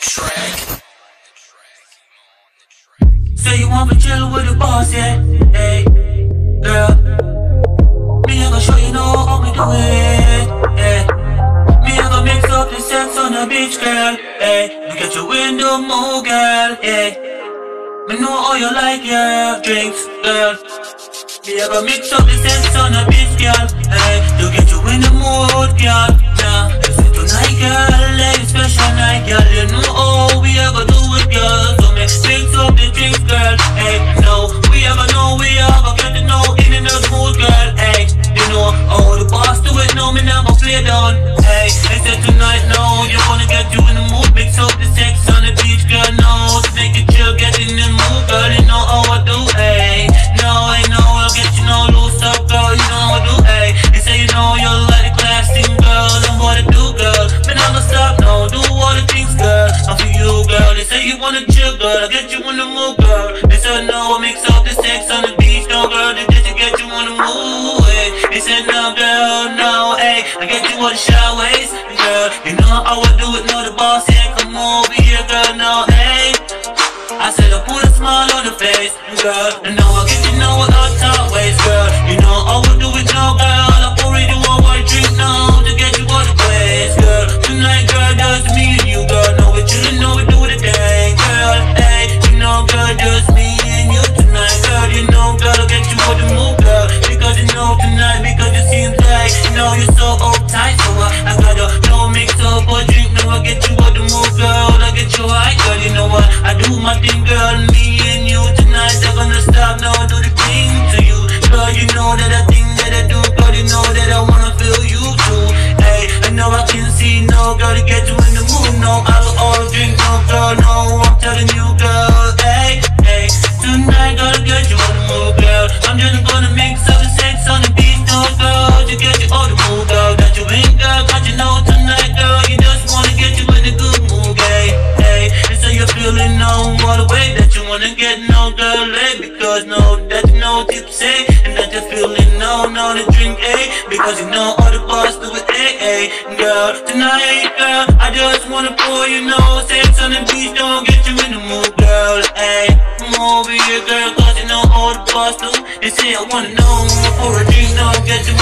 track. Say you want to chill with the boss, yeah? Hey, girl. Me, I gonna show you know how we do it. Hey, me, I gonna mix up the sex on the beach, girl. Hey, look at your window, move, girl. Hey, me know how you like your drinks, girl. Me, I gonna mix up the sex on the beach, girl. Hey, look at your in wanna chill, girl. I get you in the mood, girl. They said no, I mix up the sex on the beach, no, girl. They just get you in the mood, hey. They said no, girl, no, hey. I get you on the shy ways, girl. You know how I do it, know the boss, yeah. Come over here, girl, no, hey. I said I put a smile on the face, girl. And now I get you know what I top ways, girl. You know you're so so I, I gotta no mix up or drink, now I get you out the mood, girl. I get you high, girl. You know what? I do my thing, girl. Me and you tonight, they're gonna stop now, I do the thing to you, girl. You know that I think that I do, girl. You know that I wanna feel you too. Hey, I know I can see, no, girl, to get you in the mood, no. I know what and that you're feeling no, no, to drink, hey, eh? because you know all the boss do it, hey, hey, girl. Tonight, girl, I just wanna pour you know, sex on the beach, don't get you in the mood, girl, hey. Come over here, girl, cause you know all the boss do. They say I wanna know, for a drink, no, get you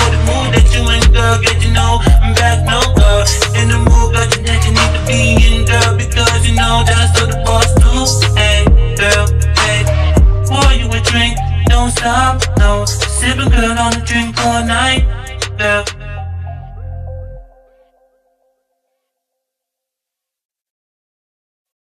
stop, no Sipping good on a drink all night, yeah.